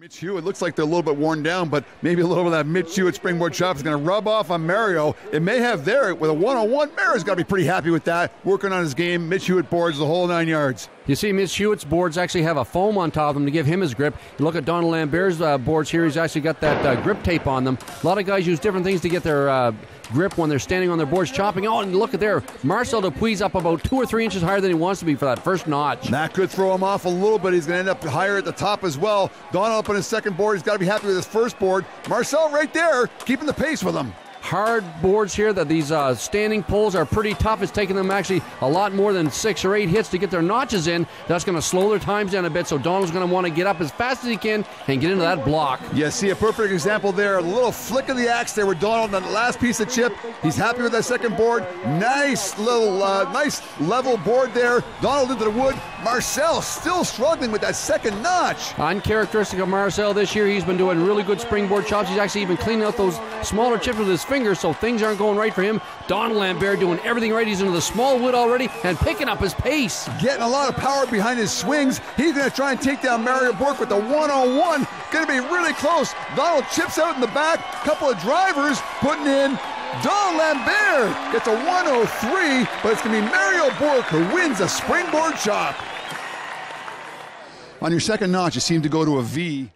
Mitch Hewitt looks like they're a little bit worn down, but maybe a little bit of that Mitch Hewitt springboard chop is going to rub off on Mario. It may have there with a one-on-one. Mario's got to be pretty happy with that. Working on his game. Mitch Hewitt boards the whole nine yards. You see, Mitch Hewitt's boards actually have a foam on top of them to give him his grip. You look at Donald Lambert's uh, boards here; he's actually got that uh, grip tape on them. A lot of guys use different things to get their uh, grip when they're standing on their boards chopping. Oh, and look at there, Marcel Dupuis up about two or three inches higher than he wants to be for that first notch. That could throw him off a little bit. He's going to end up higher at the top as well. Donald up on his second board. He's got to be happy with his first board. Marcel right there, keeping the pace with him hard boards here that these uh, standing poles are pretty tough. It's taking them actually a lot more than six or eight hits to get their notches in. That's going to slow their times down a bit. So Donald's going to want to get up as fast as he can and get into that block. Yeah, see a perfect example there. A little flick of the axe there with Donald on the last piece of chip. He's happy with that second board. Nice little, uh, nice level board there. Donald into the wood. Marcel still struggling with that second notch. Uncharacteristic of Marcel this year, he's been doing really good springboard chops. He's actually even cleaning out those smaller chips with his finger, so things aren't going right for him. Donald Lambert doing everything right. He's into the small wood already and picking up his pace. Getting a lot of power behind his swings. He's going to try and take down Mario Bork with the one on one. Going to be really close. Donald chips out in the back. Couple of drivers putting in Don Lambert gets a 103, but it's going to be Mario Bork who wins a springboard chop. On your second notch, you seem to go to a V.